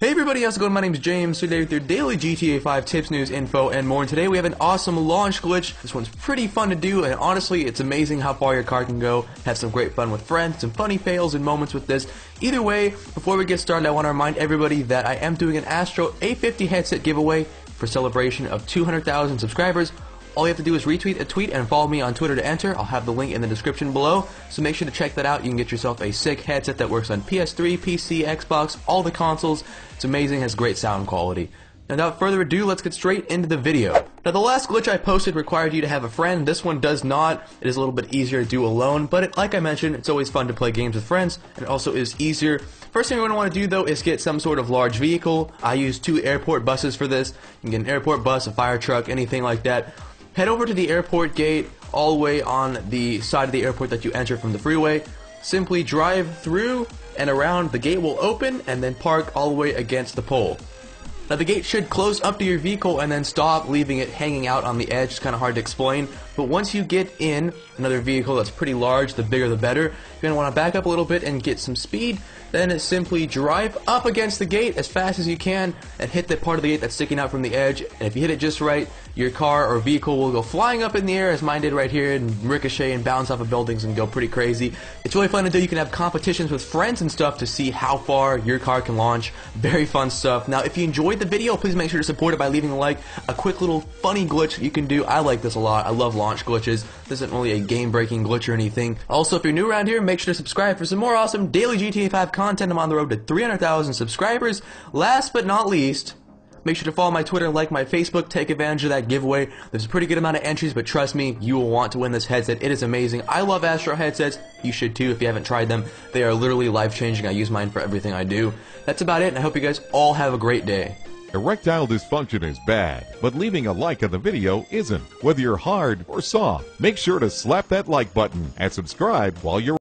Hey everybody, how's it going? My name is James, today with your daily GTA 5 tips, news, info, and more. And today we have an awesome launch glitch. This one's pretty fun to do, and honestly, it's amazing how far your car can go. Have some great fun with friends, some funny fails and moments with this. Either way, before we get started, I want to remind everybody that I am doing an Astro A50 headset giveaway for celebration of 200,000 subscribers. All you have to do is retweet a tweet and follow me on Twitter to enter. I'll have the link in the description below, so make sure to check that out. You can get yourself a sick headset that works on PS3, PC, Xbox, all the consoles. It's amazing, has great sound quality. Now, without further ado, let's get straight into the video. Now, the last glitch I posted required you to have a friend. This one does not. It is a little bit easier to do alone, but it, like I mentioned, it's always fun to play games with friends, and it also is easier. First thing you're going to want to do, though, is get some sort of large vehicle. I use two airport buses for this. You can get an airport bus, a fire truck, anything like that. Head over to the airport gate all the way on the side of the airport that you enter from the freeway. Simply drive through and around, the gate will open and then park all the way against the pole. Now the gate should close up to your vehicle and then stop, leaving it hanging out on the edge. It's kind of hard to explain. But once you get in another vehicle that's pretty large, the bigger the better, you're going to want to back up a little bit and get some speed. Then simply drive up against the gate as fast as you can and hit the part of the gate that's sticking out from the edge. And if you hit it just right, your car or vehicle will go flying up in the air as mine did right here and ricochet and bounce off of buildings and go pretty crazy. It's really fun to do. You can have competitions with friends and stuff to see how far your car can launch. Very fun stuff. Now, if you enjoyed the video, please make sure to support it by leaving a like. A quick little funny glitch you can do. I like this a lot. I love launch glitches. This isn't really a game-breaking glitch or anything. Also, if you're new around here, make sure to subscribe for some more awesome daily GTA 5 content. I'm on the road to 300,000 subscribers. Last but not least, Make sure to follow my Twitter like my Facebook. Take advantage of that giveaway. There's a pretty good amount of entries, but trust me, you will want to win this headset. It is amazing. I love Astro headsets. You should too if you haven't tried them. They are literally life changing. I use mine for everything I do. That's about it, and I hope you guys all have a great day. Erectile dysfunction is bad, but leaving a like on the video isn't. Whether you're hard or soft, make sure to slap that like button and subscribe while you're